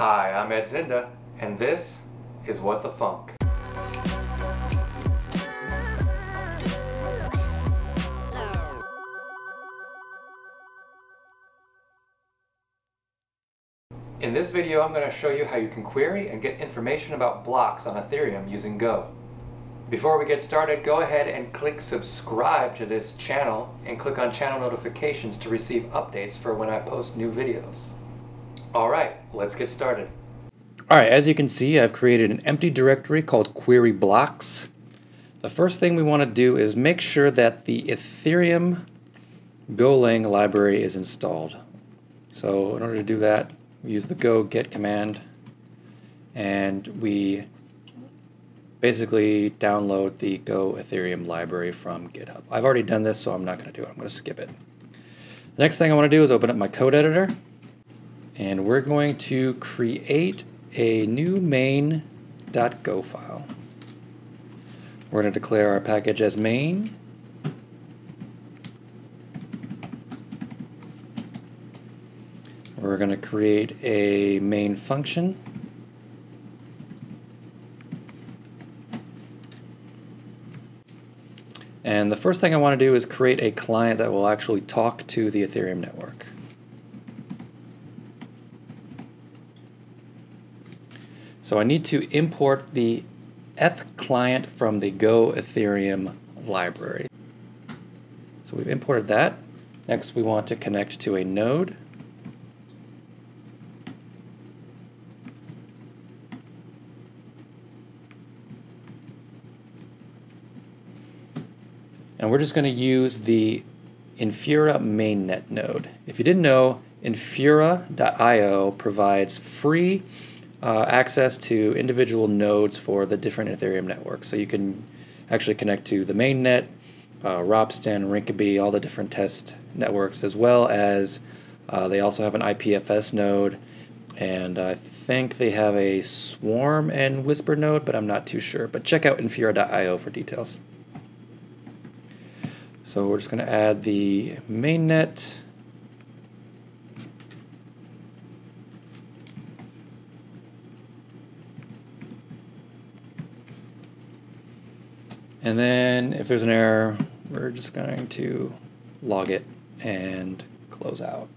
Hi, I'm Ed Zynda, and this is What the Func. In this video, I'm going to show you how you can query and get information about blocks on Ethereum using Go. Before we get started, go ahead and click subscribe to this channel and click on channel notifications to receive updates for when I post new videos. Alright, let's get started. Alright, as you can see, I've created an empty directory called query blocks. The first thing we want to do is make sure that the Ethereum Golang library is installed. So in order to do that, we use the go get command and we basically download the Go Ethereum library from GitHub. I've already done this, so I'm not going to do it. I'm going to skip it. The next thing I want to do is open up my code editor, and we're going to create a new main.go file. We're going to declare our package as main, We're going to create a main function. And the first thing I want to do is create a client that will actually talk to the Ethereum network. So I need to import the Eth client from the Go Ethereum library. So we've imported that. Next we want to connect to a node. And we're just going to use the Infura mainnet node. If you didn't know, Infura.io provides free uh, access to individual nodes for the different Ethereum networks. So you can actually connect to the mainnet, uh, Ropsten, Rinkeby, all the different test networks, as well as uh, they also have an IPFS node, and I think they have a Swarm and Whisper node, but I'm not too sure. But check out Infura.io for details. So we're just going to add the mainnet. And then if there's an error, we're just going to log it and close out.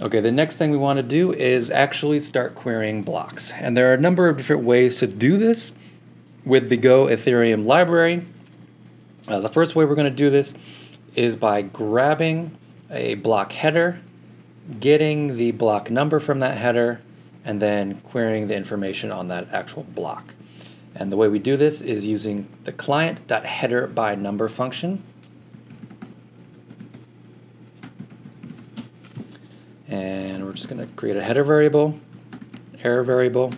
Okay, the next thing we want to do is actually start querying blocks. And there are a number of different ways to do this with the Go Ethereum library. Uh, the first way we're going to do this is by grabbing a block header, getting the block number from that header, and then querying the information on that actual block. And the way we do this is using the client.header by number function. and we're just going to create a header variable, error variable,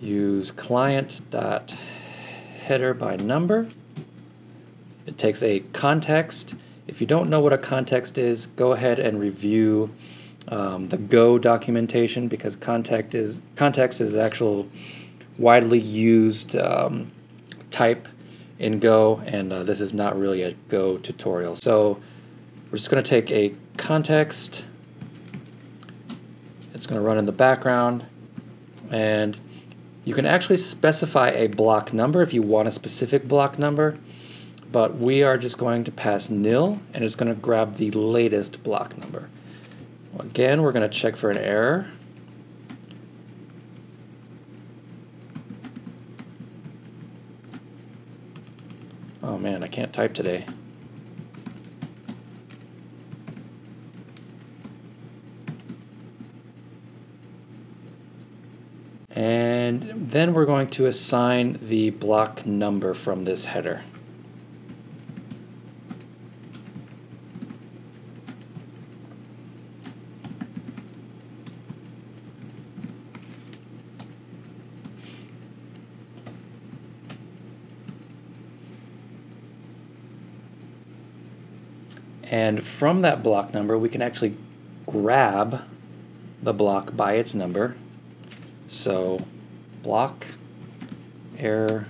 use client dot header by number. It takes a context. If you don't know what a context is, go ahead and review um, the Go documentation because context is context is actual widely used um, type in Go, and uh, this is not really a Go tutorial. So we're just going to take a context. It's going to run in the background. And you can actually specify a block number if you want a specific block number. But we are just going to pass nil, and it's going to grab the latest block number. Again, we're going to check for an error. Oh man, I can't type today. And then we're going to assign the block number from this header. And from that block number, we can actually grab the block by its number so block error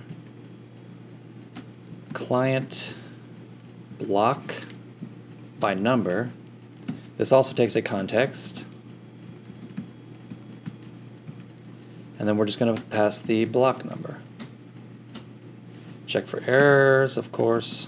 client block by number. This also takes a context. And then we're just going to pass the block number. Check for errors, of course.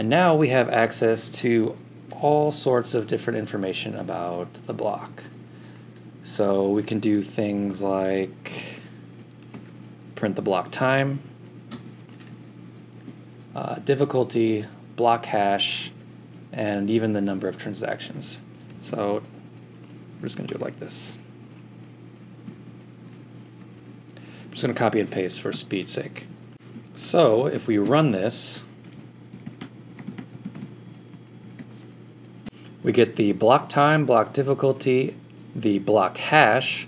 And now we have access to all sorts of different information about the block. So we can do things like print the block time, uh, difficulty, block hash, and even the number of transactions. So we're just going to do it like this. I'm just going to copy and paste for speed's sake. So if we run this, we get the block time, block difficulty, the block hash,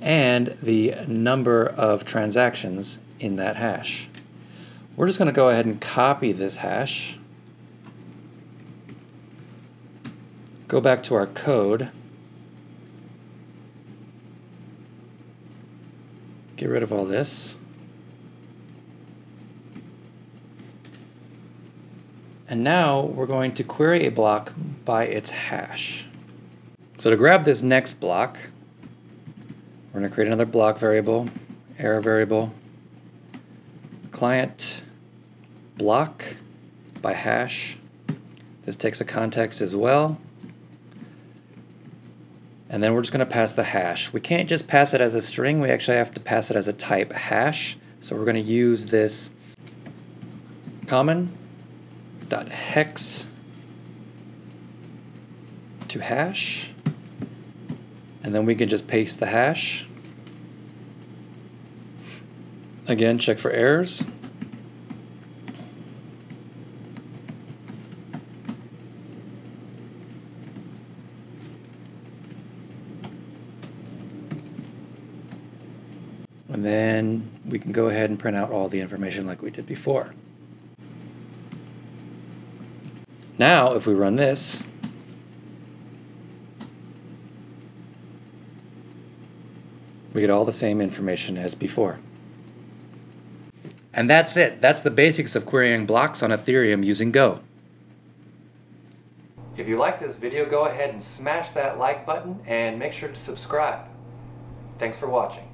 and the number of transactions in that hash. We're just going to go ahead and copy this hash, go back to our code, get rid of all this, And now we're going to query a block by its hash. So to grab this next block, we're going to create another block variable, error variable, client block by hash. This takes a context as well. And then we're just going to pass the hash. We can't just pass it as a string, we actually have to pass it as a type hash. So we're going to use this common dot hex to hash. And then we can just paste the hash. Again check for errors. And then we can go ahead and print out all the information like we did before. Now, if we run this, we get all the same information as before. And that's it. That's the basics of querying blocks on Ethereum using Go. If you liked this video, go ahead and smash that like button and make sure to subscribe. Thanks for watching.